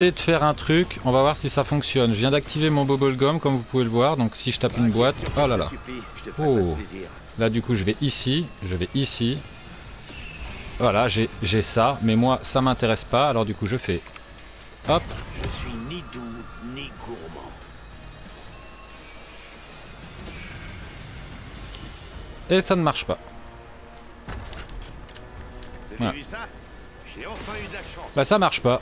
de faire un truc, on va voir si ça fonctionne. Je viens d'activer mon bubblegum comme vous pouvez le voir, donc si je tape une boîte, oh là là. Oh. Là du coup je vais ici, je vais ici. Voilà, j'ai ça, mais moi ça m'intéresse pas, alors du coup je fais hop. Je suis ni doux ni gourmand. Et ça ne marche pas. Voilà. Bah ça marche pas.